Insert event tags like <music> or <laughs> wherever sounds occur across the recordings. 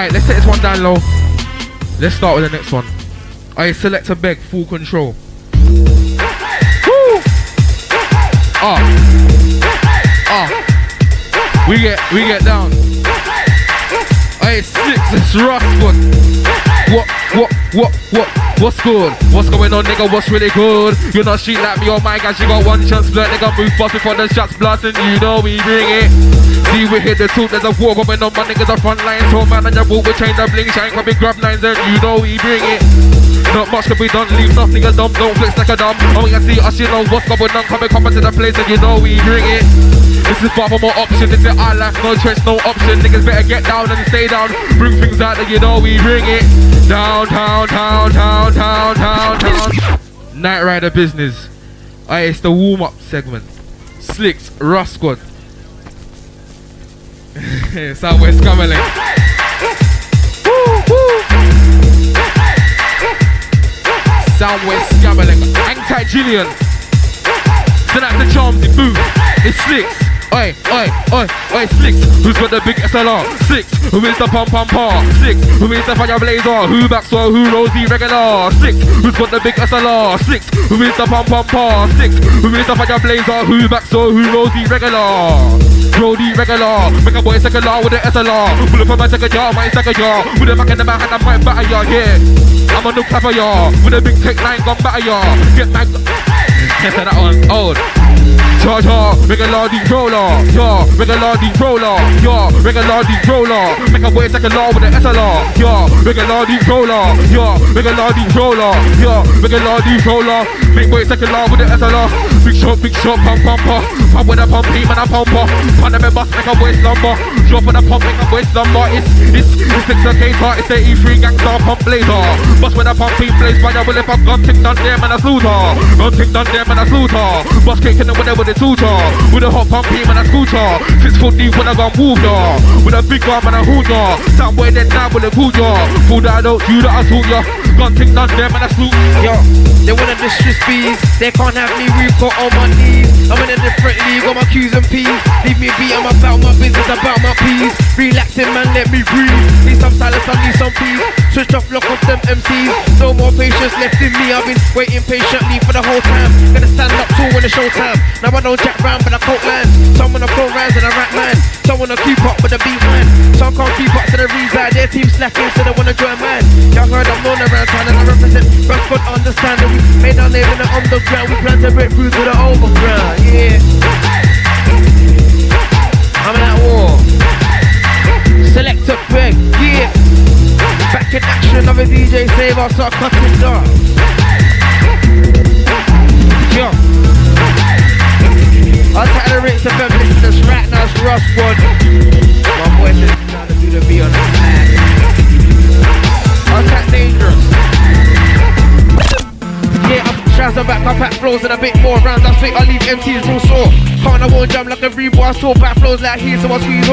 Alright, let's set this one down low. Let's start with the next one. Alright, select a beg, full control. Woo! Ah. Ah. We get we get down. Alright, six, it's rough one. What, what, what, what? What's good? What's going on, nigga? What's really good? You're not street like me, oh my gosh, you got one chance, blood, nigga. Move fast before the shots blasting, you know we bring it. See, we hit the two, there's a war going on, my niggas are front line. So, man, and your boot, we change the bling, shine, come grab nines, and you know we bring it. Not much can be done, leave nothing nigga dumb, don't flex like a dumb. Oh, you see us, you know what's going on, coming, coming to the place, and you know we bring it. This is far from more option, this is our life, no choice, no option. Niggas better get down and stay down. Bring things out that you know we bring it. Down, down, down, down, down, down, down. Night Rider business. Alright, it's the warm up segment. Slix, Ruff Sqwad. <laughs> Southwest Cumberland. Southwest Cumberland. Hang tight, Gillian. Send out the charms, the booth. It's Slix. Oi, oi, oi, oi, Slix, who's got the big SLR? Slix, who is the pump pump par? Slix, who is the fire blazer? Who or who rolls the regular? Slix, who's got the big SLR? Slix, who is the pump pump par? Slix, who is the fire blazer? Who or who rolls the regular? The regular, make a boy second law with the SLR. Pull up on my second jar, my second jar. With a back in the back and I might batter ya, yeah. I'm a new clapper ya, with a big tech line gun batter ya. Get back. <laughs> that one old. Charger, regular deep roller, yeah, regular deep roller, yeah, regular deep roller, make a way second law with the SLR, yeah, regular deep roller, yeah, regular deep roller, yeah, regular deep roller, make way second law with the SLR, big shot, big shot, pump, pump, pump, pump with a pump, man, a pumper, pump. The bus, make a waist number, drop with a pump, make a waist number, it's, it's, it's six locator, it's the E3 gangster pump blazer, bust with a pump, blaze by the will if I've gun tick down there, man, a slaughter, gun tick down there, man, a slaughter, bust kicking it whatever the tutor. With a hot pump team and a scooter. Six foot deep when I got moved ya With a big arm and a hood ya Soundboy dead now with a cool ya Fool that I don't you that I told ya. Gun thing done them and I salute Yo, they wanna disrespect They can't have me real on my knees I'm in a different league on my Q's and P's. Leave me be, I'm about my business, about my peace. Relaxing man, let me breathe. Need some silence, I need some peace. Switch off, lock off them MCs No more patience left in me. I've been waiting patiently for the whole time. Gonna stand up tall when it's showtime. Now I don't jack round but I coat land Some wanna flow rounds and I rap man. Some wanna keep up with the beat man. Some can't keep up to the reside Their team slacking so they wanna join man. Y'all heard I'm known around town and I represent. Bradford understand that we made our name in the underground. We plan to break through to the overground Yeah Back in a DJ save I'll start cutting down Yo I'll take the Rinse FM listeners right now, it's Ross One. My voice is trying to do the B on the man. I'll take dangerous. Yeah, I'm Shouts are back, I pack flows and a bit more rounds. I straight, I leave MCs real sore. Can't I won't jump like a I saw back flows like here, so I squeeze.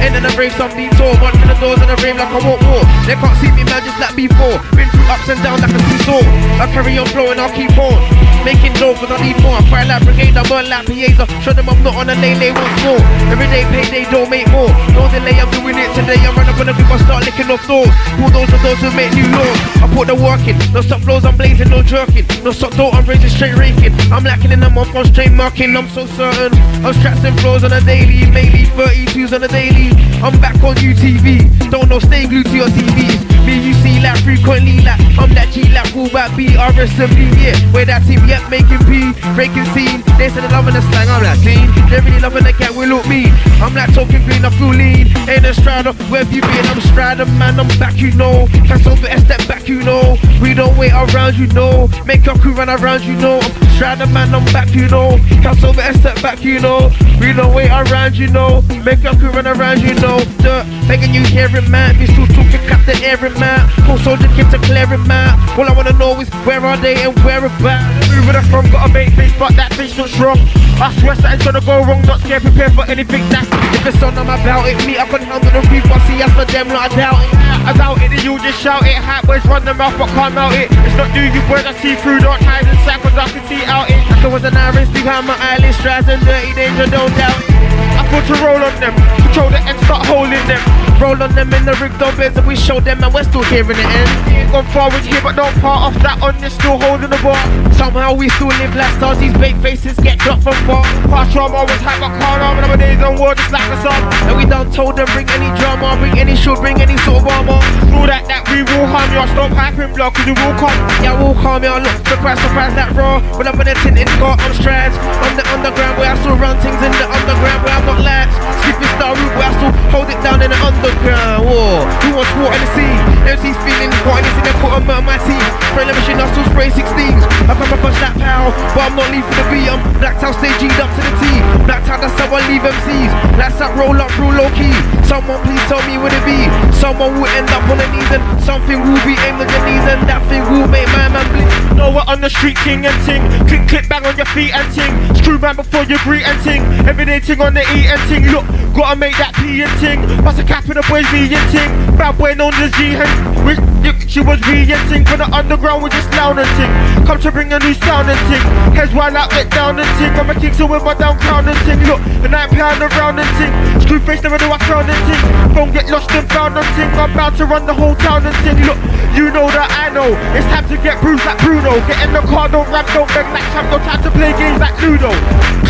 End of the rave, some detour. One for the doors and the rave like I want more. They can't see me, man, just like before. Been through ups and downs like a seesaw. I carry on flowing, I'll keep on. Making dough, cause I need more. I fire like brigade, I burn like Piazza. Show them I'm not on a lay lay once more. Every day, payday, don't make more. No delay, I'm doing it today. I run up on the I start licking off doors. Those are those who make new laws. I put the work in. No stop flows, I'm blazing, no jerking. No stop door, I'm raising straight raking. I'm lacking in the month, I'm straight marking. I'm so certain. I'm straps and flows on a daily, mainly 32s on a daily. I'm back on UTV. Don't know, stay glued to your TVs. Me, you see like frequently, like I'm that G, like full back B, RS and B, yeah. Where that team, yep, making P, breaking scene. They said they loving the slang, I'm like clean. They really loving the cat, we look mean. I'm like talking green, I feel lean. Ain't a strider, where have you been? I'm Stryder, man, I'm back, you know. Can't over a step back, you know. We don't wait around, you know. Make your crew run around, you know. I'm Stryder, man, I'm back, you know. Can't over a step back, you know. We don't wait around, you know. Make your crew run around, you know. Dirt, begging you hear it, man. We still talking, cap the air, it, man. Full soldier, clear it, man. All I wanna know is where are they and where about. Where I'm from, got a bait bitch, but that bitch not strong. I swear something's gonna go wrong, not scared, prepared for anything that's if it's on, I'm about it. Me, I can handle the beef, I see us for them, not I doubt it. I doubt it, you just shout it. Hype boys run the mouth, but can't mount it. It's not do you boys, I see through, don't hide inside, cause I can see out it. Like there was an iris behind my eyelids, strides and dirty danger, don't doubt it. I put to roll on them, control the end, start holding them. Roll on them in the rigged beds and we show them and we're still here in the end. Ain't gone far with here, but don't part off that on, you're still holding the bar. Somehow we still live like stars, these big faces get dropped from far. Past trauma always have a car on, nowadays on war just like a song. And we don't told them bring any drama, bring any should, bring any sort of armor. Through that, that we will harm you, stop hyping block, cause you will come. Yeah, we'll calm you, look, surprise, surprise, that raw. When I'm in the tinted car, I'm strands. On the underground where I still run things in the underground where I've got lads. Skipping star route where I still hold it down in the underground. Whoa, who wants water in the sea? MC's feeling hot, anything they put on my team. Friend of machine, I still spray 16s. I come across that power, but I'm not leaving the beat. I'm Blacktown staging up to the T. Blacktown, that's how I leave MCs. That's that roll up, real low key. Someone please tell me what it be. Someone will end up on the knees and something will be aimed at your knees and that thing will make my man bleed. Know what on the street king and ting. Click, click, bang on your feet and ting. Screw man before you greet and ting. Everyday ting on the eat and ting. Look, gotta make that P and ting. Bust a cap in the boys V and ting. Bad boy known as G and she was re and ting. For the underground, we just loud and ting. Come to bring a new sound and ting. Heads wild out, get down and ting. I'm a king, so with my down crown and ting. Look, and I pound around and ting. Screw face, never do I frown and ting. Don't get lost and found and ting. I'm about to run the whole town and ting. Look, you know that I know. It's time to get bruised like Bruno. Get in the car, don't rap, don't beg like champ. No time to play games like Ludo.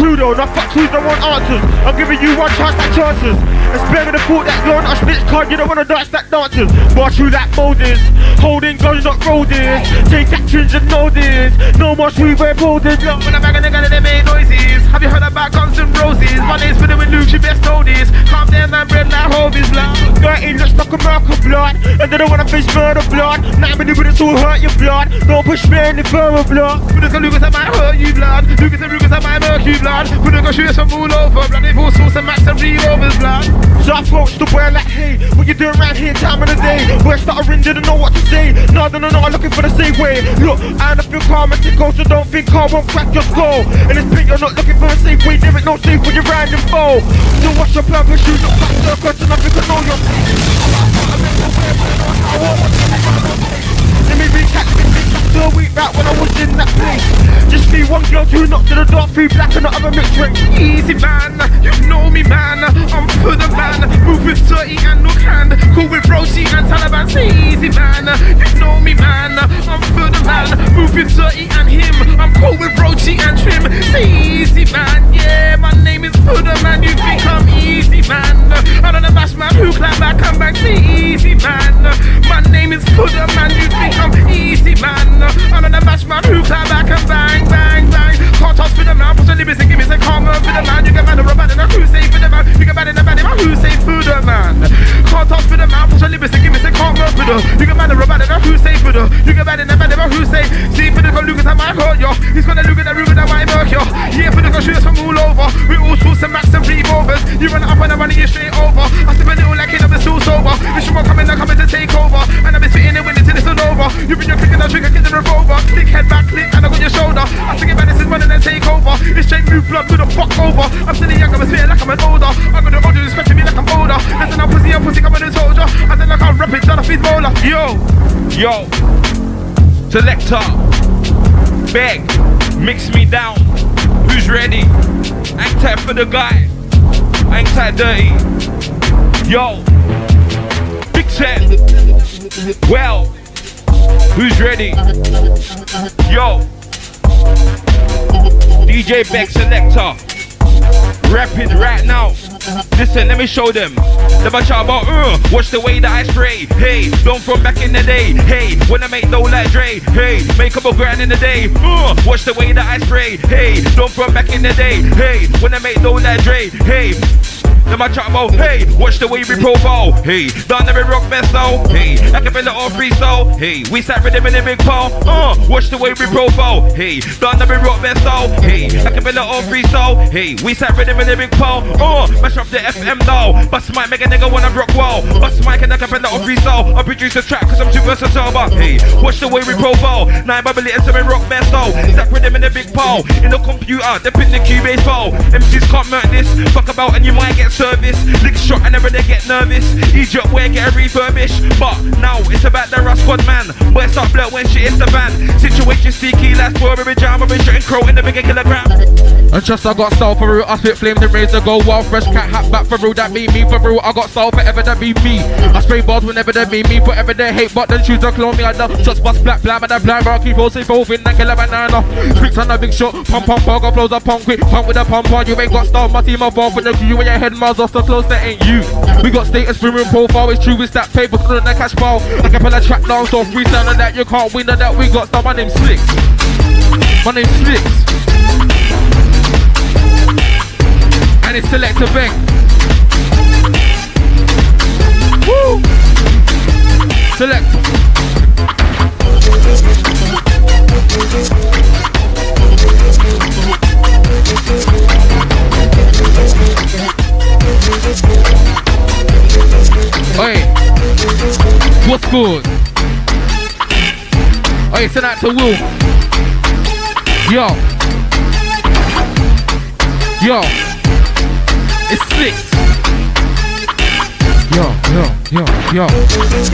Cluedo, no fuck who's don't want answers. I'm giving you one chance like chances. Spare me the thought that you're not a snitch card. You don't wanna dance like dancers. March through like Moses. Holding guns, not roses. Take actions and this. No more streetwear boulders. Look, when I'm back in the gun and they make noises. Have you heard about Guns N' Roses? My name's Spinning with Luke, you best know this. Calm down, man, bread like Hovis, blood. Dirty looks like a mark of blood. And they don't wanna face murder blood. Now many bullets will hurt your blood. Don't push me any further blood. Lucas and Lucas, I might hurt you, blood. Lucas and Lucas, I might murk you, blood. Put a shooters from all over, blood. They full sauce and max and revolvers, blood. So I approach the boy like, hey, what you doing around here, time of the day? Boy, stuttering, didn't know what to say. No, no, no, no, I'm looking for the same way. Look, I don't feel calm and so don't think I won't crack your skull. And it's pink, you're not looking for a safe way, there ain't no safe when you're riding foe. So what's your purpose? You look back to the question, I think I know your Let me recap, let me to a week back when I was in that place. Just me, one girl, two knocked to the door, three black and the other mixed drink. Easy man, you know me man. I'm for the man. Move with 30 and no hand. Cool with Rosie and Taliban. Easy man, you know me man. I'm for the man. Move with 30 and him. I'm cool with Rosie and Trim. Say easy man, yeah. My name is for the man. You think I'm easy man? I don't know bash man who clap back, come back. Say easy man. My name is for the man. You think I'm easy man? I don't know bash man who clap back and bang, bang, bang. Can't toss for the man. Push the limits and give me some karma for the man. You get mad a robot and a crusade for the man. You get mad in the man, man who say for the man. Can't toss for the man. Push the limits and give me some karma for the. You get mad a robot and a crusade for the. You get mad in the man, man who say. See for the Lucas, I might hurt yo. He's gonna look at the Ruben, I might murk yo. Yeah, for the shooters from all over. We all sorts of max and revolvers. You run up and I'm running you straight over. I step a little like it, I'm still sober. This one coming, I'm coming to head back, click, and I got your shoulder. I think about this is running and take over. This straight new blood to the fuck over. I'm still young, I'm spitting like I'm an older. I got the older, scratching me like I'm older. Listen, I'm pussy, I'm pussy, I'm a soldier. I think like I'm rapping, done off. Yo, yo, selector, Begg, mix me down. Who's ready? Hang tight for the guy. Hang tight dirty. Yo, big set. Well, who's ready? Yo, DJ Begg selector. Rapping right now. Listen, let me show them. A chat about, uh, watch the way that I spray. Hey, don't from back in the day. Hey, when I make no like Dre. Hey, make up a grand in the day. Uh, watch the way that I spray. Hey, don't from back in the day. Hey, when I make no like Dre. Hey, them a chat about, hey, watch the way we profile. Hey, done every rock though. Hey, I can feel it all freestyle. Hey, we sat with them in the big pile. Uh, watch the way we profile. Hey, done every rock though. Hey, I can feel it all freestyle. Hey, we sat with them in the big pile. Uh, mash up the FM now. Bust mic, make a nigga wanna rock well. Bust mic and I can feel it all freestyle. I produce a track cause I'm too versatile. But hey, watch the way we profile. Nine bubbly and seven rock though. Sat with them in the big pile. In the computer, they pin the Cubase file. MCs can't murk this. Fuck about and you might get service. Lick shot and never they get nervous. Egypt where get refurbished. But now it's about the Ruff Sqwad man. Boy start blood when shit is the van. Situation sticky like we jam, we shooting crow in the bigger kilogram. And just I got style for real, I spit flames and razor go wild, fresh cat hat back for real, that be me for real. I got style forever, that be me. I spray bars whenever they be me, forever they hate, but then choose to clone me. I love just bust black, blam, and I blind, I keep posting both in and kill a banana. Speaks on a big shot, pump, pump, pump, got flows up, pump quick, pump with a pump on. You ain't got style, my team evolved with the you and your head miles off the close, that ain't you. We got status, premium profile, it's true, it's that paper, through the cash pile. I can pull a track down, so freestyle on that, you can't win on that. We got style, my name's Slix. My name's Slix. And it's Selector Bang. Woo! Select. Hey, what's good? Hey, send that to Will. Yo. Yo. Yo, yo, yo, yo.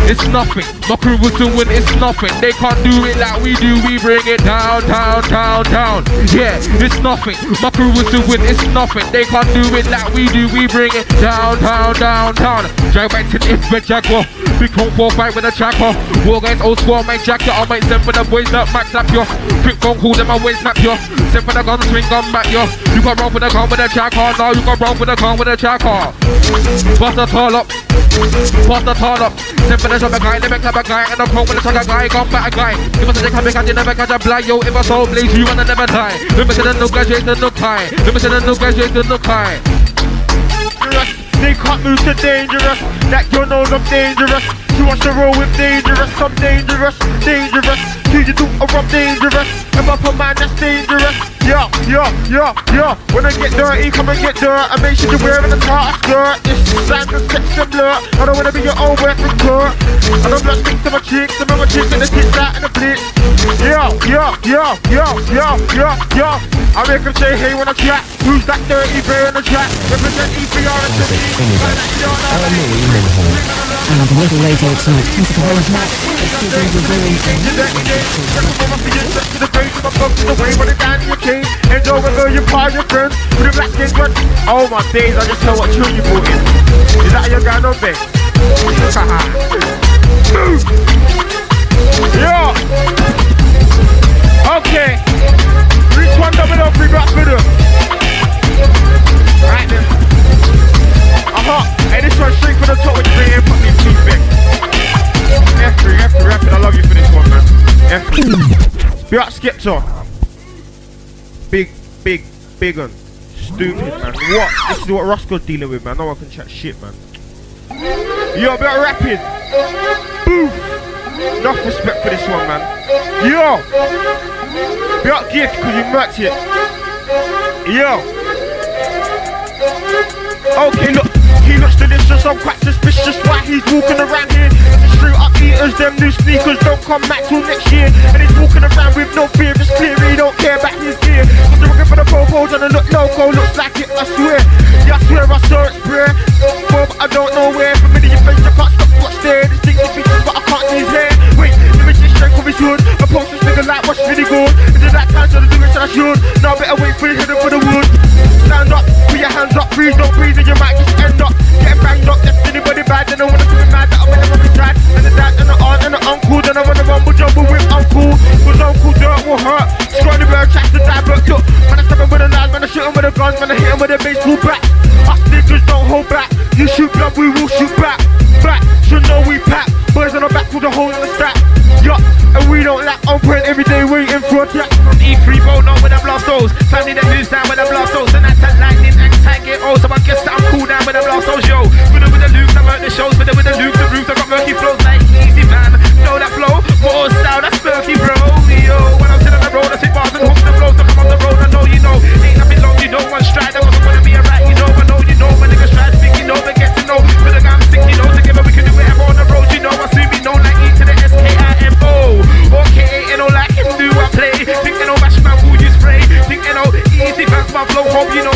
It's nothing. My crew was doing it's nothing. They can't do it like we do. We bring it down, down, down, down. Yeah, it's nothing. My crew was doing it's nothing. They can't do it like we do. We bring it down, down, down, down. Drive back to the infant jaguar. Big home four fight with a tracker. War guys, old squad, my jacket. I might send for the boys that max slap yo. Quick phone call them, my waist snap yo. Send for the gun, swing gun back yo. You got run with the gun with a tracker. Now you got run with the gun with a tracker. Bust the tall up. Bust the tall up. Send for a guy, never clap a guy. And the phone with a guy, gun back a guy. Give us a check, I never catch a blind yo. If I soul you wanna never die. Remember to the no graduate, the no high. Remember to the no graduate, the no high. They can't move to dangerous. That you know I'm dangerous. You want to roll with dangerous. I'm dangerous, dangerous. Do you do or I'm dangerous? If I put man, that's dangerous. Yeah, yeah, yeah, yeah. When I get dirty, come and get dirt. I make sure you're wearing a tartar skirt. It's sand and sex and blur. I don't wanna be your own working court. I don't just speak to my chicks. I'm my chicks and the tits out in the blitz. Yeah, yeah, yeah, yeah, yeah, yeah, yeah. I make them say hey when I chat. Who's that dirty bear in the chat? Represent EPR and City. And a little later tonight, Tentacle Orange Matt is still going to and over there you part your friends with a black skin gun. Oh my days, I just tell what tune you brought in. Is that your guy no big? yeah. Okay. Reach one double up, free back for them. Right then. Uh-huh. Hey, this one straight for the top with your put me feedback. F3, F3, F3, I love you for this one, man. F3. Be right, Skepta. Big, big, big one. Stupid, man. What? This is what Roscoe's dealing with, man. No one can chat shit, man. Yo, be right, rapping. Boof. Enough respect for this one, man. Yo. Be right, gift, because you murked it. Yo. Okay, look. He looks delicious, I'm quite suspicious why he's walking around here. Straight up eaters, them new sneakers don't come back till next year. And he's walking around with no fear, it's clear he don't care about his gear. Cause they're looking for the popos and the look loco, looks like it, I swear. Yeah, I swear I saw it spray. But I don't know where. Familiar face, I can't stop what's there. This thing is features, but I can't see his hair. Wait, let me just from his hood. I post this nigga like what's really good. Is it that time, so the do it, I should. Now I better wait for the hidden for the wood. Stand up, put your hands up, don't breathe, and you might just end up getting banged up. That's anybody bad, then I wanna be mad that I'm gonna be tried. And the dad and the aunt and the uncle, then I wanna rumble jumble with uncle. Cause uncle dirt will hurt. Scrawny bird tracks to die, but look, man, I step him with a knife, man, I shoot him with a gun, man, I hit him with a baseball bat. Us niggas don't hold back. You shoot blood, we will shoot back. Back, should know we pack. Boys on the back with a hole in the strap. Yup, and we don't lack on point every day waiting for a track. E3 roll on with them blast souls. Family that moves down with them blast souls. Flow. Hope you know,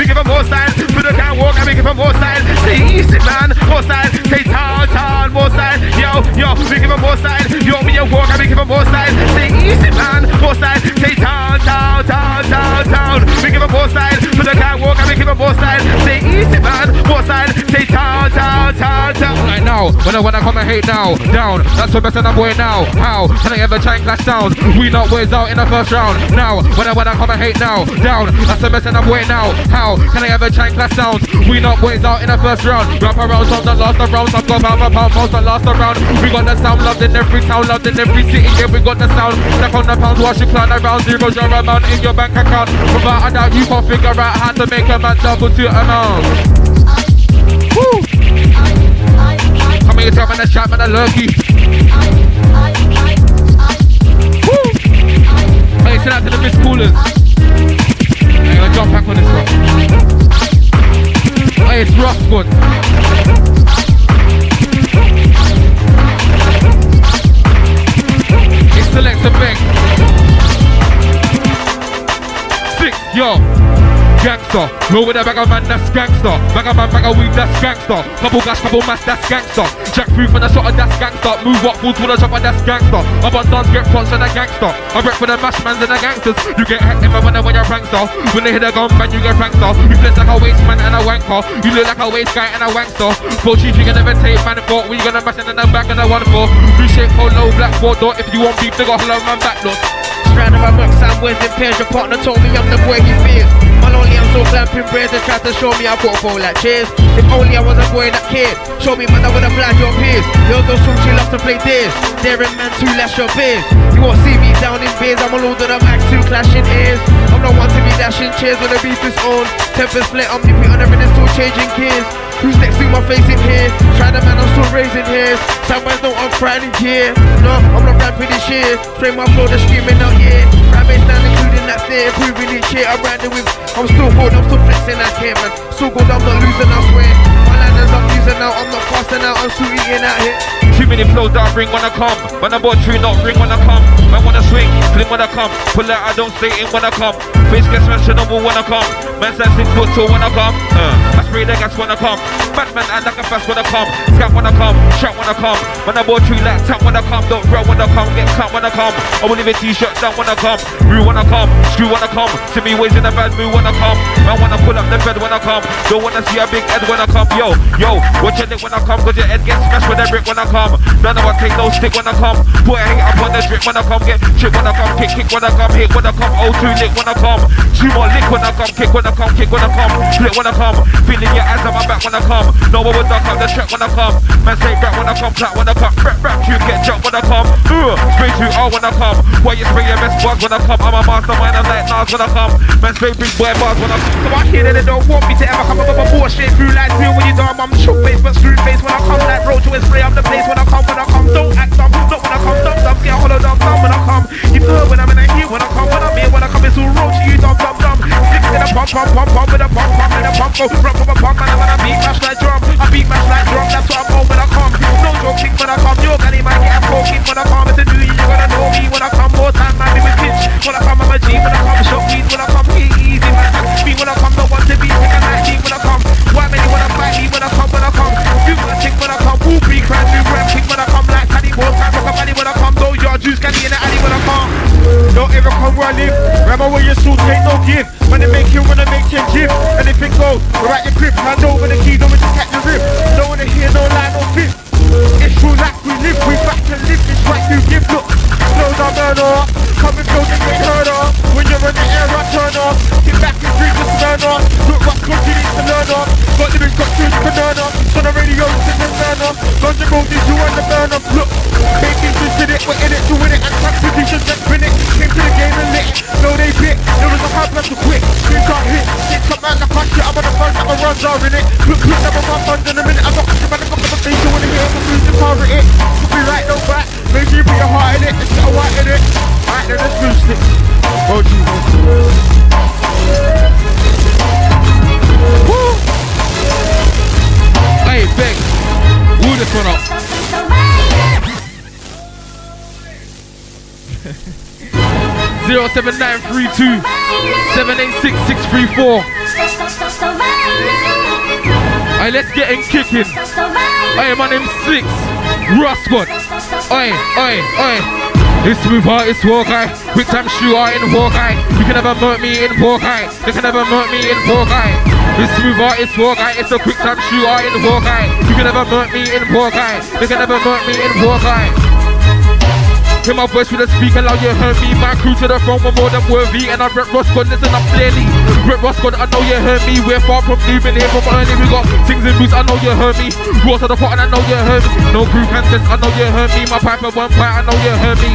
make it from both side. For the guy walk, I make it from both side. Say easy man, both side. Say town, town, both side. Yo, yo, make it from both side. Yo, me a walk, I make it from both side. Say easy man, both side. Say town, town, town, town, town. Make it from both side. For the guy walk, I make it from both side. Say easy man, both side. Say town, town, town, town. Right now, when I wanna come and hate now, down. That's the best of the boy now. How can I ever and clash sound? We not boys out in the first round. Now, when I wanna come and hate now, down. That's the best of the boy now. How can I ever and clash sound? We not boys out in the first round. Rap around songs that last the round. Some go pound for pound, most that last the round. We got the sound loved in every town, loved in every city. Yeah, we got the sound. Step on the pound, wash your clan around. Zeros your amount in your bank account. Without a doubt, you can't figure out how to make a man double to amount. Woo! Come here, tell me the shot, man, the lucky. Woo! Hey, send out to the Miss Coolers. I'm gonna jump back on this one. Hey, it's rough one. It's Selector Begg. Six, yo. Gangster, roll with a bag of man, that's gangster. Bag of man, bag of weed, that's gangster. Couple gas, couple mass, that's gangster. Jack through from the shot, that's gangster. Move up, full to the chopper, that's gangster. I'm on dance, get props and a gangster. I rep for the mash mans and the gangsters. You get hit if I when you're prankster. When they hit a gun, man, you get prankster. You flex like a waste man and a wanker. You look like a waste guy and a wankster. For cheap, you can never take man for. We gonna mash in the back and the one for. Blue shape low black four door. If you want beef, they got hello man back door. Strand of a box, I'm West in Pairs. Your partner told me I'm the boy he fears. Man, only I'm so clamping braids and try to show me I put for like cheers. If only I was a boy that kid, show me man, I would have blind your peers. Yo, those from she loves to play dares. Daring man to lash your beers. You won't see me down in beers, I'm a load of them act two clashing ears. I'm not one to be dashing chairs when the beef is on. Tempers split, I'm nipping on the minute, still changing gears. Who's next to my face in here? Try the man, I'm still raising hairs. Somebody's know I'm crying here. No, I'm not rapping this year. Spray my flow, they're screaming out. Rap bass down, including that stare, proving it shit. I'm riding with, I'm still holding, I'm still flexing that care, man. Still good, I'm not losing, I swear. My liners I'm using out, I'm not casting out, I'm still eating out here. Too many flows that I bring when I come. When I bought tree, not ring when I come. Man wanna swing, fling when I come. Pull out, I don't stay in when I come. Face gets smashed, double when I come. Man says six foot tall when I come. Uh, I spray the gas when I come. Batman and like a fast when I come. Scap when I come, trap when I come. When I bought tree, like tap when I come. Don't roll when I come, get cut when I come. I will leave t-shirt down when I come. Real when I come, screw when I come. See me ways in a bad mood when I come. Man wanna pull up the bed when I come. Don't wanna see a big head when I come. Yo, yo, watch your neck when I come, cause your head gets smashed with a brick when I come. None of I take no stick when I come. Put a hate up on the drip when I come. Get chip when I come. Kick, kick when I come. Hit when I come. Oh, two lick when I come. Two more lick when I come. Kick when I come. Kick when I come. Split when I come. Feeling your eyes on my back when I come. No one will duck up the track when I come. Man say back when I come. Clap when I come. Rap, rap, you get jumped when I come. Uh, spray too hard when I come. Why you spray your best bars when I come? I'm a mastermind. I'm like Nas when I come. Man spray big boy bars when I come. So I hear that they don't want me to ever come up with a bullshit through like real when you dumb. I'm shook face but screw face when I come like roach with spray up the place when I come when I come. Don't act dumb, not when I come dumb dumb. Get hollow dumb dumb when I come. You know when I'm in a here when I come when I'm here when I come it's all roach you dumb dumb dumb. Stick to the pump pump pump pump with a pump pump with a pump go rock with a pump and when I beat mash like drum. I beat mash like drum. That's what I'm on when I come. No joking when I come. You're gonna might get a poking when I come. It's a new you gonna know me when I come. More time man be with bitch. When I come I'm a G when I come. Shot weed when I come. Easy man. Me when I come. No one to be. Take a night when I come. Why many when I fight me when I come when I come. You gonna chick when I come. Who be crying? You rap kick when I come like Caddy Boy. Time rock a body when I come. Though your juice can be in the alley when I come. Don't ever come where I live. Remember where your suit ain't no give. When they make you wanna make him give. Anything goes. We're at your crib. Hand over the key. Don't want to catch the rib. Don't wanna hear no lie, no fib. It's true like we live. We back to live. It's right you give. Look. Burn off. Come and feel the get heard. When you're in the air, I turn off. Get back and drink, just turn off. Got lyrics, got tunes, banana. On the radio, it's a banana. Guns and roses, you and the burner. Look, making this in it, we're in it, doing it, and positions, let's win it. Came to the game and lit it. No, they bit. There was a high blood to quit. Scream can't hit. Six up out the country, I'm on the front, I'm a runs are in it. Look, look, never run funds in a minute. I'm not catching man, I got the face, you wanna hear the music, target it. Could be right, no back. Make sure you put your heart in it, get a white in it. Alright, then let's move sticks. Oh, Jesus. Hey, Begg. Woo this one up. <laughs> Zero seven nine three two seven eight six six three four. Hey, let's get in kicking. Hey, my name's Six. Roscott. Oi, oi, oi. It's heart, it's Hawkeye. Quick time shoe, shooter in Hawkeye. You can never murk me in Hawkeye. You can never murk me in Hawkeye. It's heart, it's Hawkeye. It's a quick time shoe, shooter in Hawkeye. You can never murk me in Hawkeye. You can never murk me in Hawkeye. Hear my voice with a speaker, loud you heard me. My crew to the front, we're more than worthy. And I rep Roscott, listen up clearly. Rep Roscott, I know you heard me. We're far from leaving here from early. We got things in boots, I know you heard me. Raw to the pot, and I know you heard me. No crew contest, I know you heard me. My pipe at one point, I know you heard me.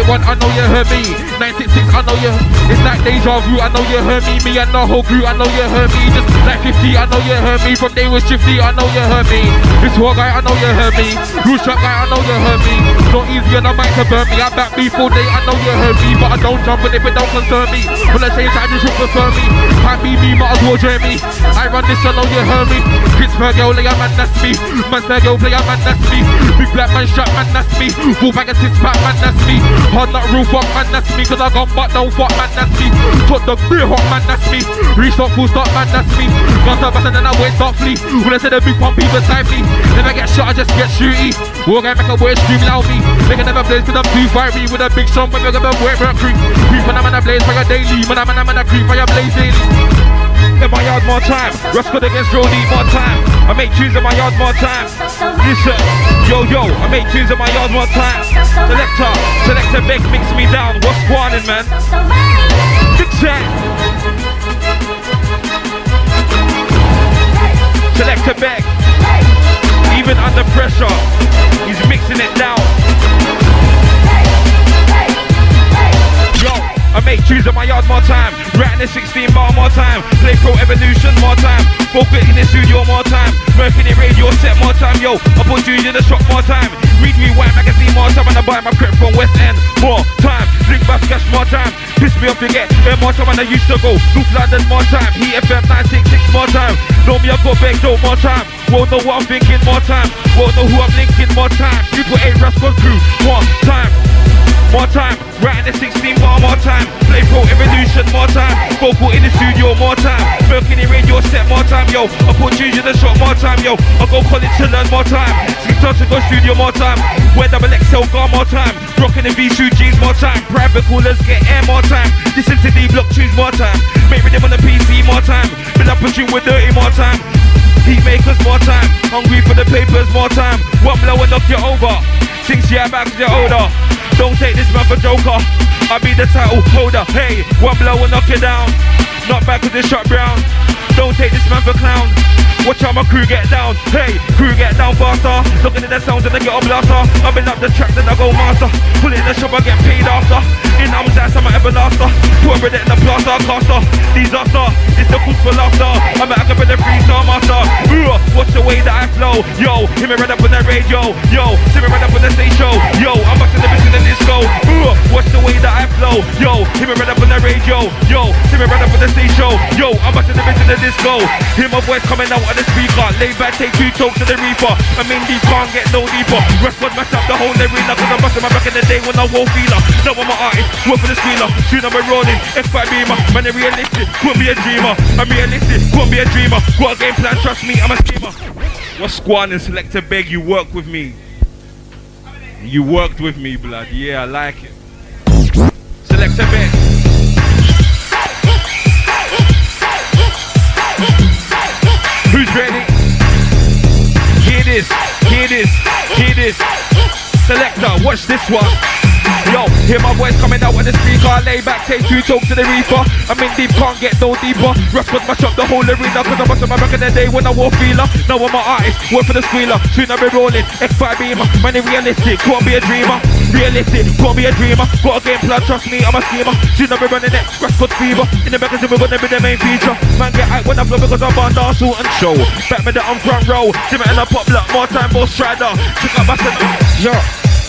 981, I know you heard me. 966, I know you. It's like deja vu, I know you heard me. Me and the whole crew, I know you heard me. Just like 50, I know you heard me. From day was shifty, I know you heard me. This war guy, I know you heard me. Trap guy, I know you heard me. Not easy on the mic to burn me. I back beef all day, I know you heard me. But I don't jump in if it don't concern me. When I change, I just prefer me. Can't be me, might as well join me. I run this, I know you heard me. Chris girl, lay a man, that's me. Man, girl, play a man, that's me. Big black man, shot man, that's me. Full bag of six pack, man, that's me. Hard nut roof up, man, that's me. Cause I got butt, don't fuck, man, that's me. Top the beer hot, man, that's me. Restock, full stop, man, that's me. Guns up, and then I wait, start flee. When I say the big pumpy beside me. If I get shot, I just get shooty. Walk out, make a word scream loudly. Can never blaze to the too fiery with a big strong, but you're gonna work, work, creep. Creep, when I'm in a blaze for your daily. When I'm in a man, a creep for your blaze daily. In my yard more time. Roscoe against Roddy more time. I make tunes in my yard more time. Listen, yo yo, I make tunes in my yard more time. Selector, selector Begg mix me down. What's squanning, man? Big check. Selector Begg. Even under pressure, he's mixing it down. Yo, I make tunes in my yard more time. Rat in the 16 bar more time. Play Pro Evolution more time. Focus in the studio more time. Mercury radio set more time. Yo, I put tunes in the shop more time. Read me white magazine more time. And I buy my crib from West End more time. Drink bath cash more time. Piss me off to get there more time than I used to go. North London more time. Heat FM 966 more time. Know me, I got big dope more time. Won't know what I'm thinking more time. Won't know who I'm linking more time. You put a Rascal crew more time. More time, in the 16 bar more time. Play Pro Evolution more time. Vocal in the studio more time. Mercury radio set more time, yo. I put tunes in the shop more time, yo. I go college to learn more time. Skip to go studio more time. Wear double XL car more time. Rocking the V2 jeans more time. Private coolers get air more time. Listen to the block tunes more time. Make rhythm on the PC more time. Build up a tune with dirty more time. Heat makers more time. Hungry for the papers more time. One blow and knock you over. Six year back to your older. Don't take this man for joker. I be the title holder. Hey, one blow and knock you down. Not back with the shot brown. Don't take this man for clown. Watch how my crew get down. Hey, crew get down faster. Looking at the sounds and I get a blaster. Been up the track, then I go master. Pull in the shop, I get paid after. In arms, that's I'm an everlaster. Put bread in the plaster, caster. Disaster, it's the cause for laughter. I'm a acapella freestyle master. Ooh, watch the way that I flow. Yo, hear me right up on the radio. Yo, see me right up on the stage show. Yo, I'm busting the bitch in the disco. Ooh, watch the way that I flow. Yo, hear me right up on the radio. Yo, see me right up on the stage show. Yo, I'm busting the bitch in the disco. Hear my voice coming out of the speaker. Lay back, take two chokes to the reaper. I mean, deep can't get no deeper. Record mash up the whole arena. Cause I'm busting my back in the day when I won't feeler. Now I'm an artist, work for the squealer. Tune I'm a rolling, F5 beamer. Man, I'm realistic, couldn't be a dreamer. I'm realistic, couldn't be a dreamer. Got a game plan, trust me, I'm a schemer. What's squad and selector Begg you work with me? You worked with me, blood. Yeah, I like it. Selector Begg. Who's ready? Hear this, hear this, hear this. selector, watch this one. Yo, hear my voice coming out on the speaker. Lay back, take two talks to the reefer. I'm in deep, can't get no deeper. Rough cut mash up the whole arena. Cause I was my back in the day when I wore feeler. Now I'm an artist, work for the squealer. Soon I'll be rolling, X5 beamer. Man, realistic, can't be a dreamer. Realistic, can't be a dreamer. Got a game plan, trust me, I'm a schemer. Soon I'll running it, scratch cut fever. In the magazine, we're gonna be the main feature. Man, get out when I blow because I'm on the suit and show. Back me the on front row. Jimmy and I pop lock, more time, both strider. Check out my Yo.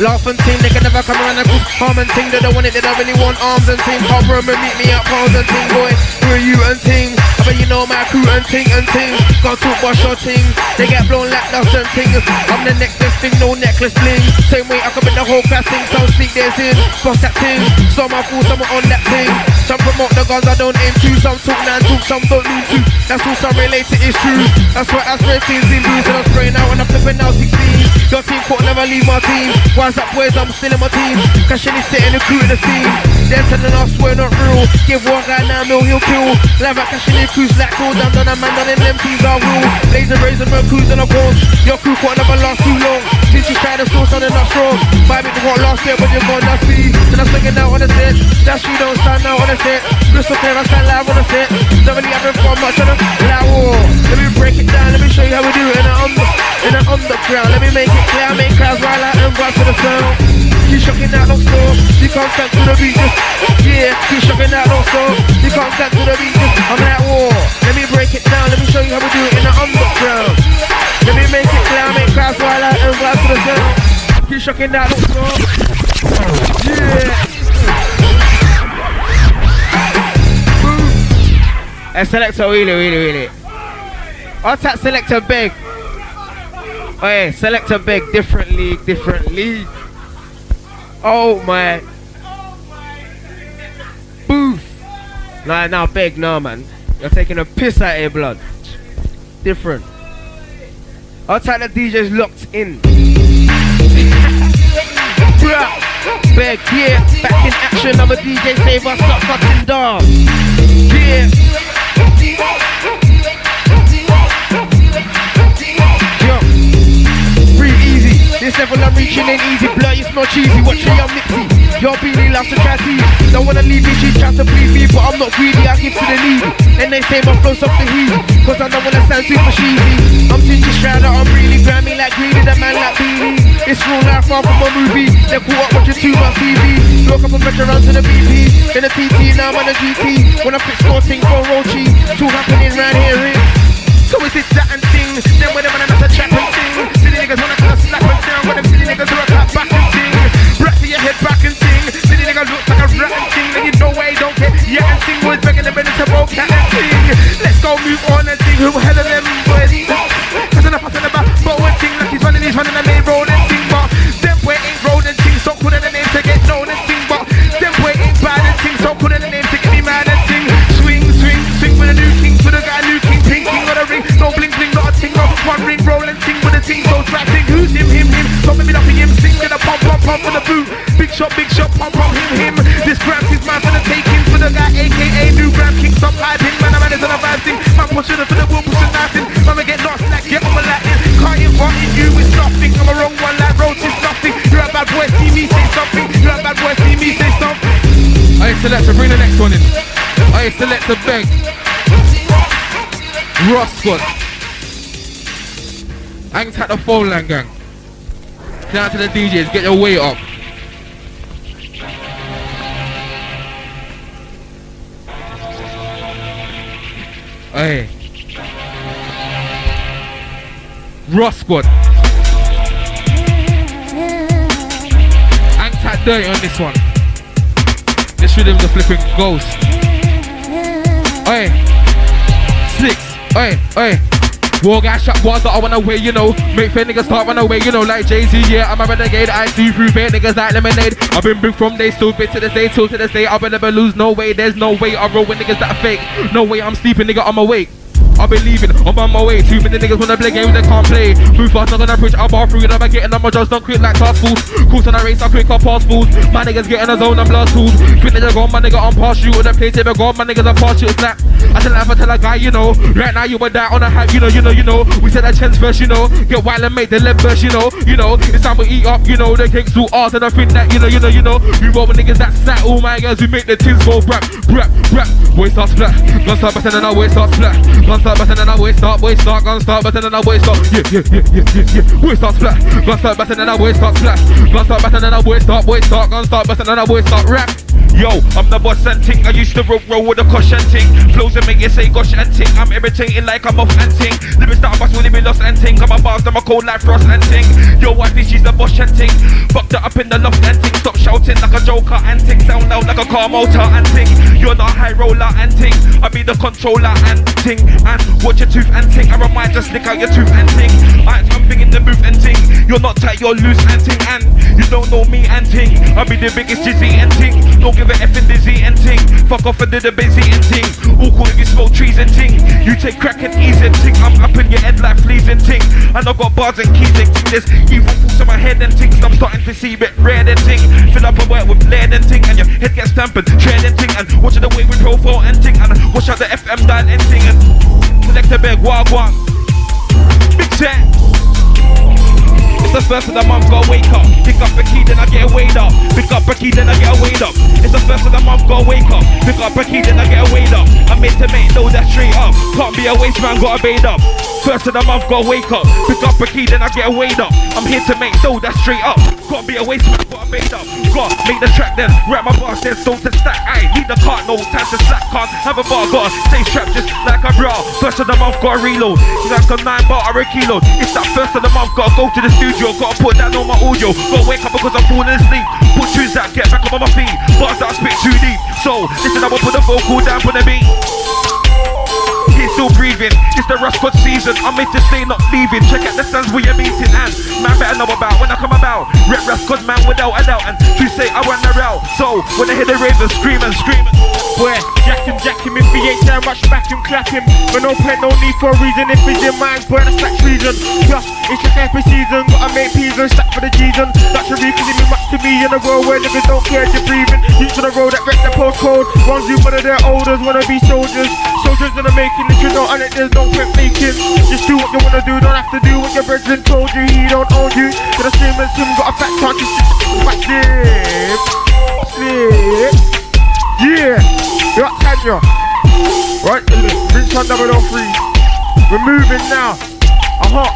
Laugh and they can never come around a good harm and ting. They don't want it, they don't really want arms and ting. Pop room and meet me at pounds and ting, boy. Are you and ting? I bet you know my crew and ting and ting. Got to wash your ting. They get blown like dust and ting. I'm the necklace thing, no necklace bling. Same way I come in the whole class thing. Some speak there's in, bust that ting. Some I fool, some are on that thing. Some promote the guns I don't aim to. Some talk nine talk, some don't need to. That's all some relate to is true. That's why I spray things in blues and I'm spraying out when I'm flipping out 16. Your team could never leave my team. Why's up boys, I'm still in my team. Cashing is setting the crew in the scene. They're telling us we're not real. Give one guy nine mil, he'll kill. Live at cashing in crews like all down on a man done in them teams are real. Laser razor, no crews and a course. Your crew could never last too long. Since you tried the source on not strong. Five it won't last year when you're gone, that's speed. Then I'm swinging out on the set. That she don't stand out on the set. Crystal clear, I stand live on the set. Don't really haven't fun much on the war. Let me break it down, let me show you how we do it in the under, in the underground. Let me make it clear, I make crowds ride like and to the sound. Keep shocking that don't stop. You can't stand to the beat, yeah. Keep shocking that don't stop. You can't stand to the beat, I'm at war. Let me break it down, let me show you how we do it in the underground. Let me make it clear, I make crowds ride like and to the sound. Keep shocking that don't stop. Yeah. A selector really, really, really. I'll tap selector big. Oh yeah, selector big, different league, different league. Oh my. Booth. Nah, nah, big, no man. You're taking a piss out your blood. Different. I'll the DJ's locked in. Big, yeah, back in action. I'm a DJ, save us, stop fucking dog. Yeah. This level I'm reaching ain't easy. Blood, it's not cheesy. Watch me, I'm mixy. Your beanie loves to try tease. Don't wanna leave me, she tries to please me, but I'm not greedy. I give to the needy. And they say my flow's something easy. Cause I don't wanna sound super cheesy. I'm Tinchy Stryder, I'm really Grammy like greedy, the man like Beanie. It's real life far from a movie. They caught up watching too much TV. Look up a veteran to the BP. In the TT, now I'm on the GT. When I pick sporting for Rochi. Two happening round here. eh? So is it that and thing? Then when them and that's a trap and thing. Silly niggas wanna and. And you know you don't get yeah and thing. Boys begging the minute to roll cat and thing. Let's go move on and thing. Who hell of them boys? Cause enough passing about but one thing like he's running, he's running and they roll and thing. But them boy ain't rolling thing. So cool in the name to get known and thing. But them boy ain't bad and thing. So in the name to get me mad and thing. Swing, swing, swing for the new king. For the guy new king. Pink king on a ring. No bling bling, not a ting. No one ring rolling ting with a ting. So trap ting. Who's him, him, him? So maybe nothing him. Sing in a pump, pump, pump for the boot. Big shot, big shot, pushing it for the whoop, pushing nothing. We get lost like get on the Latin. Can't invite you with nothing. I'm a wrong one like roach is nothing. You're a bad boy, see me say something. You're a bad boy, see me say something. I select to bring the next one in. I select to beg. Squad. Hang at the phone line gang. Out to the DJs, get your weight up. Hey. Ruff Sqwad. Tight dirty on this one. This rhythm's a flipping ghost. Oi. Six. Oi, oi. War guy shot bars that I wanna wear, you know. Make fair niggas start run away, you know, like Jay-Z, yeah, I'm a renegade. I see through fair niggas like lemonade. I've been big from day, big to this day, till to this day. I'll never lose, no way, there's no way. I roll with niggas that are fake. No way, I'm sleeping, nigga, I'm awake. I've been leaving, I'm on my way. Too many niggas wanna play games they can't play. Move fast, not gonna preach, I'll bar through. I'm getting on my judge, don't quit like task fools. Course on a race, I quick, I pass fools. My niggas get in a zone, I'm blast tools. Think nigga gone, my nigga on pass you. With the place, they gone, my niggas are pass you. Like, I tell I tell a guy, you know. Right now you were down on a hype, you know, you know, you know. We said that chance first, you know. Get wild and make the lead burst, you know. You know, it's time we eat up, you know. The cakes too hard and I think that, you know, you know, you know. We roll with niggas that sat, all my girls, we make the tins go rap, rap, rap. Waist start splat, gun start better than our waist start splat. Gun start better than our waist start, waist start, gun start better than our waist start. Yeah, yeah, yeah, yeah, yeah, yeah. Waist start splat, gun start better than our waist start splat. Gun start better than our waist start, waist start, gun start better than our waist start rap. Yo, I'm the boss and ting. I used to roll, roll with a caution ting. Flows make you say gosh and ting. I'm irritating like I'm off and ting. Living start bus will be lost and ting. Got my bars, I'm a cold like frost and ting. Your is she's the boss and ting. Fucked up in the loft and ting. Stop shouting like a joker and ting. Sound loud like a car motor and ting. You're the high roller and ting. I be the controller and ting. And watch your tooth and ting. I remind just lick out your tooth and ting. I'm big in the booth and ting. You're not tight, you're loose and ting. And you don't know me and ting. I be the biggest jizzy and ting. Don't give a F in dizzy and ting. Fuck off and do the busy and ting. All cool you smoke trees and ting. You take crack and ease and ting. I'm up in your head like fleas and ting. And I got bars and keys and ting. There's evil thoughts in my head and ting. I'm starting to see bit red and ting. Fill up a work with lead and ting. And your head gets tampered, tread and ting. And watch the way we profile and ting. And watch out the FM dial and ting. And select a big wagwan. It's the first of the month, gotta wake up. Pick up a key, then I get a weighed up. Pick up a key, then I get a weighed up. It's the first of the month, gotta wake up. Pick up a key, then I get a weighed up. I'm made to make know that straight up. Can't be a waste man, gotta bathe up. First of the month, gotta wake up. Pick up a key, then I get a weighed up. I'm here to make know that straight up. Gotta be a waste man, gotta bathe up. Gotta make the track then, wrap my bars then, stone to stack. I need the cart, no time to slack. Can't have a bar, gotta stay strapped just like a bra. First of the month, gotta reload. Like a nine bar or a kilo. It's that first of the month, gotta go to the studio. Gotta put that on my audio. Gotta wake up because I'm falling asleep. Put tunes that get back up on my feet. Bars that I spit too deep. So listen, I will put the vocal down for the beat. Still breathing. It's the Ruff Sqwad season. I'm made to stay, not leaving. Check out the stands where you're meeting. And man better know about when I come about. Rep Ruff Sqwad man without a doubt. And you say I run the route. So when I hear the ravens screaming, screaming. Boy, jack him, jack him. If he ain't there, rush back and clap him. But no pen, no need for a reason. If he's in mind, burn a slack treason. Plus, it's your every season. Gotta make peas and stack for the G's. That's the reason it mean much to me in a world where niggas don't care if you're breathing. You to the road that wreck the postcode. Ones you one of their olders wanna be soldiers. Soldiers that are making it, know, and it, there's no point making. Just do what you wanna do, don't have to do what your brethren told you. He don't own you. To the same as him, got a fat touch, just back slip. Slip. Yeah. You got Tanya. Right, Prince on double three. We're moving now. Uh-huh.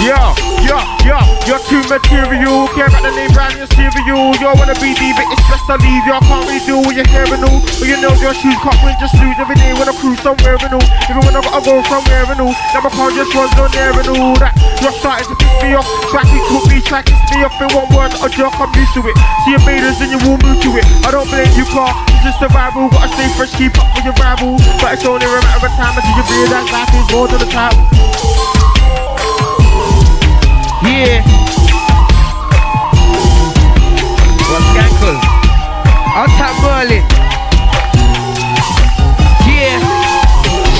Yeah, yeah, yeah, you're too material. Care about the name brand your cereal. You wanna be but it's just a leave. You can't really do what you're hearing all. But you know your shoes can't win, just lose every day when I cruise somewhere and all. Even when I gotta go somewhere and all. Now my car just runs on there and all that. You're starting to piss me off. Track it took me, track it me off in one word. A joke, I'm used to it. See your haters and you will move to it. I don't blame you, car. It's just survival. Gotta stay fresh, keep up with your rival. But it's only a matter of time until you realize life is more than a time. Yeah. What's Gankle? I'll tap Merlin. Yeah.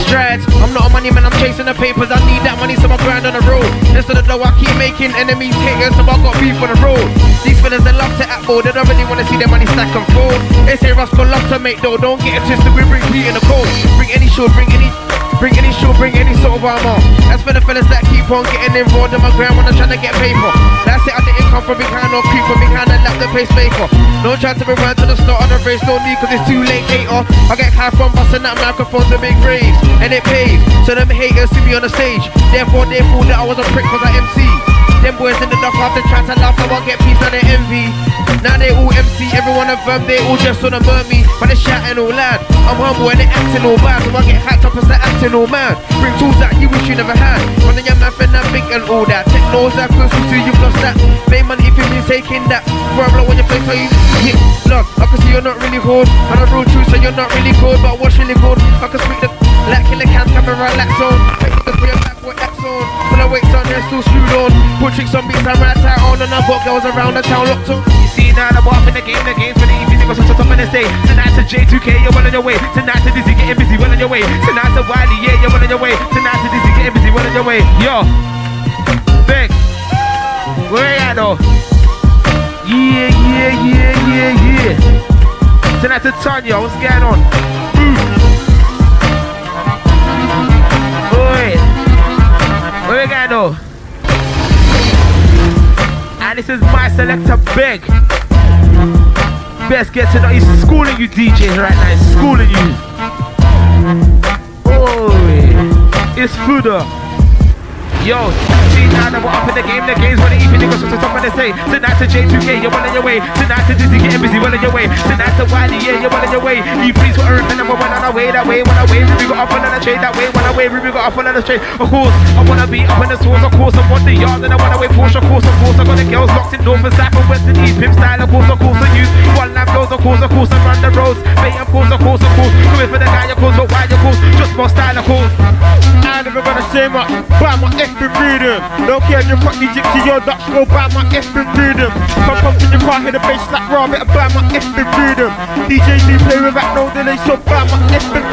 Strides. I'm not a money man, I'm chasing the papers. I need that money, so I grind on the road. Instead of though, I keep making enemies haters, so I got beef on the road. These fellas, they love to act bold. They don't really wanna see their money stack and fold. They say Roscoe love to make dough. Don't get it twisted, we bring heat in the cold. Bring any show, bring any. Bring any show, bring any sort of armor. That's for the fellas that keep on getting involved in my ground when I'm trying to get paper. That's it, I didn't come from behind or creep from behind and lap the pacemaker. Don't try to rewind to the start of the race, no need cause it's too late later. I get high from busting that microphone to big raves, and it pays. So them haters see me on the stage. Therefore, they fool that I was a prick cause I MC. Them boys in the dock after trying to laugh, I get peace on the envy. Now they all MC, every one of them, they all just wanna burn me. But they shouting all loud. I'm humble and they acting all bad, so I get hyped up as they acting all mad. Bring tools that you wish you never had. When the young man friend that big and all that. Technos that close to you've lost that. Make money if been taking that. For a blow on your face, so you hit. Look, I can see you're not really cold. And I real true, so you're not really cold. But what's really cold? I can speak the like killer cam camera lax on. Take the free back with X on. Full of on, still screwed on. Put tricks on beats, I'm right tight on. And I've got girls around the town locked on. You see now I'm off in the game, the game's for the evening, because that's what I'm gonna say. Tonight to J2K, you're well on your way. Tonight to Dizzy, getting busy, well on your way. Tonight to Wiley, yeah, you're well on your way. Tonight to Dizzy, getting busy, well on your way. Yo, big, where you at though? Yeah, yeah, yeah, yeah, yeah. Tonight to Tanya, what's going on? Mm. Oi, where you at though? And this is my selector, big. Best get to know he's schooling you DJs right now. He's schooling you. Oh, it's Fuda. Yo, see now that we're up in the game, the game's running even niggas what's the top of the say. Tonight to J2K, you're well on your way. Tonight to Dizzy, getting busy, well on your way. Tonight to Wiley, yeah, you're well on your way. You please for Earth, and number one on our way, that way, one away. Ruby got up on the trade, that way, one away. Ruby got up on the trade. Of course, I wanna be up in the source, of course, I want the yard, and I wanna wait Porsche, of course, of course. I got the girls locked in north and south and west and east, pimp style, of course, of course, I use one lap goes, of course, of course, I run the roads. Bait, of course, of course, of course. Coming for the guy, of course, but why, of course, just more style, of course. I never gonna say much, buy my freedom. Don't care if you fuck gypsy or Dutch, go buy my freedom. Come come to your car, hear the bass like raw, better buy my freedom. DJ me play with that, no delay, so buy my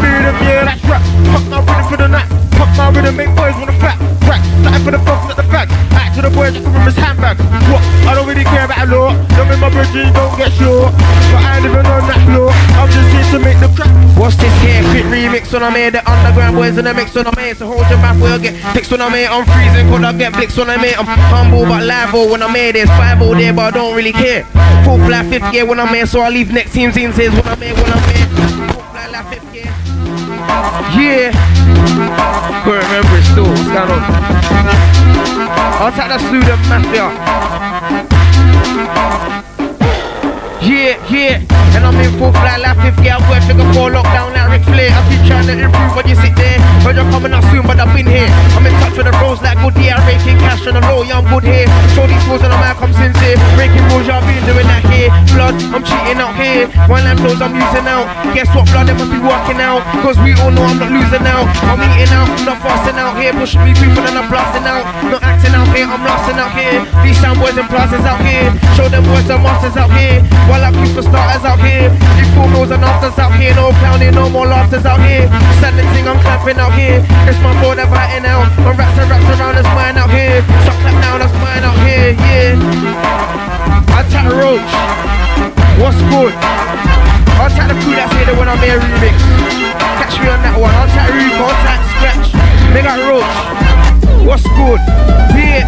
freedom. Yeah, that's right. Fuck my rhythm for the night. Fuck my rhythm, make boys wanna clap. Rack, starting for the fucks at the back. Act to the boys, just from his handbag. What? I don't really care about a law. Don't make my bridges, don't get sure. But I ain't even on that floor. I'm just here to make the crack. What's this here? Quick remix when I made the underground boys in the mix when I made. So hold your back, we'll get fixed when I made. I'm freezing, could I get flicks when I made. I'm humble but live when I made. There's five all there, but I don't really care. Full flat fifth gear when I made, so I leave next team's in says when I made, when I made. Full like fifth gear. Yeah. I'll take the student mafia. Yeah, yeah. And I'm in full flight like fifth gear. I'm worth figure four lockdown like Ric Flair. I keep trying to improve when you sit there. Heard you're coming up soon, but I've been here. I'm in touch with the bros like good here. Raking cash on the low, yeah, I'm good here. Show these fools and I'm out, come sincere. Breaking rules, I've been doing that here. Blood, I'm cheating out here. One lamp flows, I'm using out. Guess what, blood, they must be working out. Cause we all know I'm not losing out. I'm eating out, I'm not fasting out here. Pushing me too and I'm blasting out. Not acting out here, I'm lasting out here. These sound boys and plazas out here. Show them boys and masters out here. While I keep for starters out here. You fool and afters out here. No clowning, no more laughters out here. Thing, I'm clapping out here. It's my board, they're biting out. My rats and rats around, that's mine out here. Stop clap now, that's mine out here, yeah. I attack Roach. What's good? I'll take the crew that's here when I'm here remix. Catch me on that one. I'll take Ruben, I'll take Scratch. They got Roach. What's good? Yeah.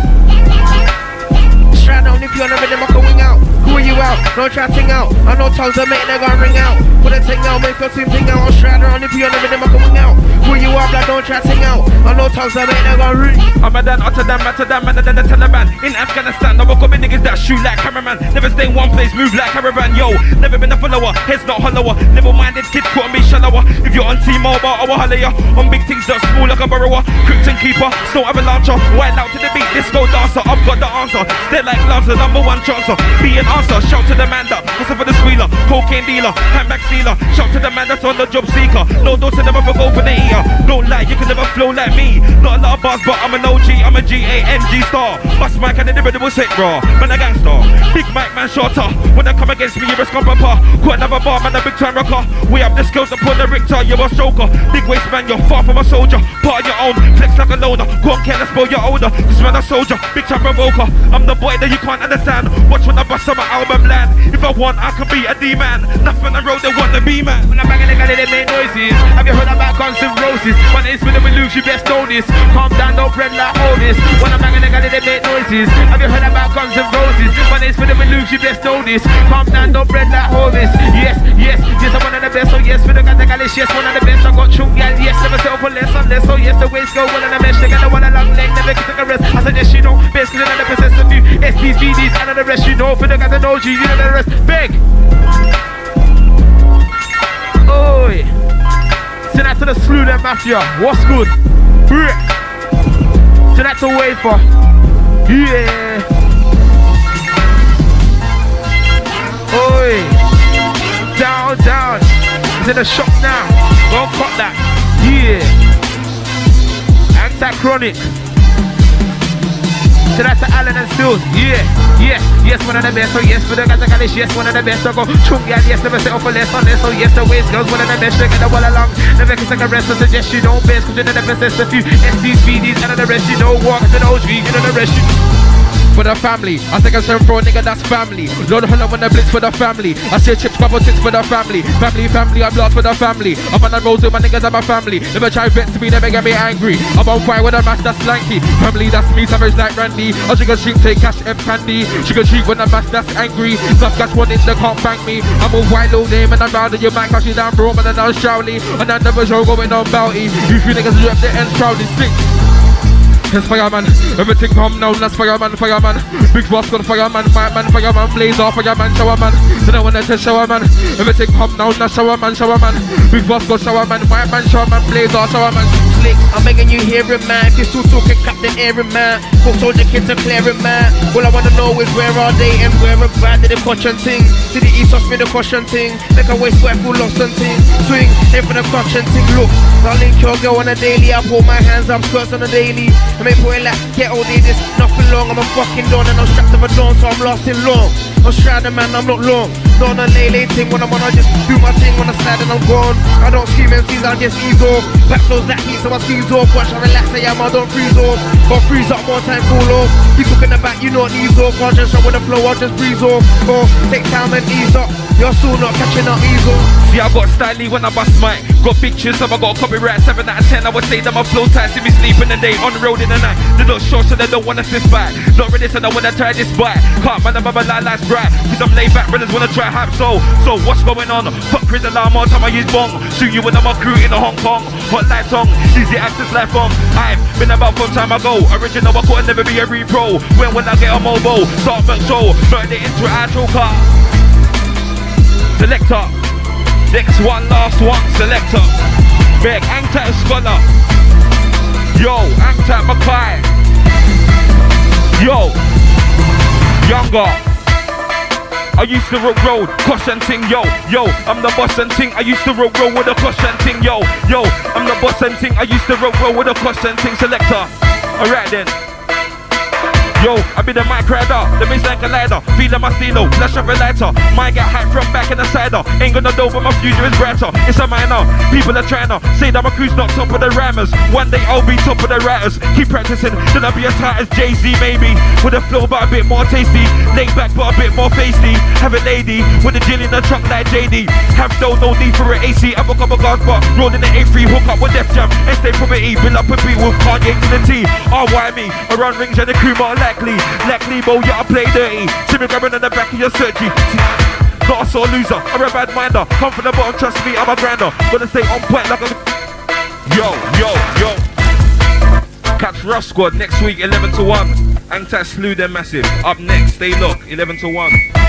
Strand down if you're on the rhythm, I can wing out. Who you out? No try ting out. I know tongues are make gonna ring out. Put a ting out, make your team ting out. I'm strand around if you're on the rhythm, I can out. Who you are, blood, don't try ting out. I know tongues are make gonna ring. I'm a dan, utter dan, matter dan, man, than the Taliban. In Afghanistan, I woke up with niggas that shoot like cameraman. Never stay in one place, move like caravan. Yo, never been a follower, heads not hollower. Level minded kid, couldn't be shallower. If you're on T-Mobile, I will holler ya. On big things that small like a burrower. Krypton keeper, snow avalancher. Wild out to the beat, disco dancer. I've got the answer. Stay like the number one chancer. Be an answer, shout to the man that hustle for the squealer. Cocaine dealer, handbag stealer. Shout to the man that's on the job seeker. No to never go for the eater. Don't lie, you can never flow like me. Not a lot of bars, but I'm an OG. I'm a G-A-N-G star. Bust mic and the will set raw. Man, a gangster. Big mic, man, shorter. When they come against me, you're a scum papa. Quite another bar, man, a big time rocker. We have the skills to put the Richter, you're a stroker. Big waist, man, you're far from a soldier. Part of your own, flex like a loner. Go on, careless, boy, you're older. Cause man, a soldier, big time provoker. I'm the boy that you can't understand. Watch when I bust my album land. If I want, I can be a D-man. Nothing I wrote, they want to be man. When I'm banging the galley, they make noises. Have you heard about Guns N' Roses? When it's with them, we lose, you best know this. Calm down, don't bread like Otis. When I'm banging the galley, they make noises. Have you heard about Guns N' Roses? When it's with them, we lose, you best know this. Calm down, don't bread like Otis. Yes, yes, yes, I'm one of the best. So yes, for the this, yes, one of the best. I got chung, yeah, yes, never settle for less unless. So oh, yes, the waist go one of the mesh. They got the one a long leg, never kiss a rest. I suggest you don't best, cause you're the possess of you. SPs, VDs, and the rest, you know. For the guys know the rest. Big. Oi. Send that to the slew, that mafia. What's good? Send that to Wafer. Yeah. Oi. Down, down. He's in the shop now. Go cut that. Yeah. Anti-chronic. So that's the Allen and Stills. Yeah, yes, yes, one of the best. So yes, for the guys that got this, yes, one of the best. So go chung yeah, yes, never settle for less on this. So yes, the waist girls, one of the best. Get the wall along. Never kiss like a rest. So suggest you don't best. Cause you know the best. There's a few SDs, VDs, and the rest. You know walk to the OG, you know the rest. You for the family. I think I send for a nigga that's family. Lord Hunter when the blitz for the family. I see chips, bubble tits for the family. Family, family, I'm lost for the family. I'm on the road with my niggas and my family. Never try vex me, never get me angry. I'm on fire with a match that's lanky. Family, that's me, savage like Randy. I a sheep, take cash and candy. She can cheat when the match that's angry. Some guys want it, they can't bang me. I'm a white little name and I'm out of your back, cause you down bro, and I'm shouty. And I never show going on bounty. You three niggas rep the end shrouded stick. It's fireman, everything come down, that's fireman, fireman. Big boss got fireman, fireman, fireman, blazer, fireman, showerman. Then I wanna tell showerman, everything come down, that's showerman, showerman. Big boss got showerman, fireman, showerman, blazer, showerman. I'm begging you hear it, man. Pistol talking, Captain Aaron, man. Fuck soldier kids to clear it, man. All I wanna know is where are they and where about did the caution thing? To the east, off me the caution thing. Make a waste square full lost and thing. Swing, aim for the caution thing. Look, I link your girl on a daily. I pull my hands I'm skirts on a daily. I make boy like get all day, this nothing long. I'm a fucking don and I'm strapped to a dawn, so I'm lost in long. I'm shrouded, man, I'm not long. Not a lay lay thing when I'm on, I just do my thing when I slide and I'm gone. I don't scream MCs, I just ease off. Back flows that heat, so I squeeze off. Watch, I relax, I am, I don't freeze off. But freeze up more time, cool off. You talking back, you know ease off. I'll just show with the flow, I'll just breeze off. Or take time and ease up. You're still not catching up, ease off. See, I got styly when I bust mic. Got pictures of I got copyright 7 out of 10. I would say that my flow tight. See me sleep in the day, on the road in the night. They're not sure, so they don't wanna sit back. Not ready, so they wanna try this bite. Can't man, I'm my life, life's Cause I'm laid back, brothers wanna try hype. So, so what's going on? Fuck prison alarm time I use bong. Shoot you when I'm a crew in the Hong Kong. Hot light on, easy access life on. I've been about from time ago. Original, I couldn't never be a repro. When will I get a mobile? Start back show, it into outro car. Selector. Next one, last one, selector. Big, Angtat Scholar. Yo, Angtat Mackay. Yo, Younger. I used to roll road, and ting, yo, yo, I'm the boss and ting. I used to roll roll with a caution ting, yo, yo, I'm the boss and ting. I used to roll roll with a caution ting selector. Alright then. Yo, I be the mic rider, the baseline collider, feeling my stilo, flash of a lighter. Might get hype from back in the cider. Ain't gonna know, but my future is brighter. It's a minor, people are trying to say that my crew's not top of the rhymers. One day I'll be top of the writers. Keep practicing, then I'll be as tight as Jay Z, maybe. With a flow, but a bit more tasty. Laid back, but a bit more feisty. Have a lady with a gin in the trunk like JD. Have no, no need for an AC. Have a couple guards, but rolling the A3, hook up with Def Jam. And stay from E, build up a beat with Kanye to the T. RY me, I run rings and the crew more likely. Like Lebo, yeah, I play dirty. Me grabbing in the back of your surgery. Not a sore loser, I'm a bad minder. Come from the bottom, trust me, I'm a grinder. Gonna stay on point like a. Yo, yo, yo. Catch Ruff Sqwad next week, 11 to 1. Angtas slew them massive. Up next, stay locked, 11 to 1.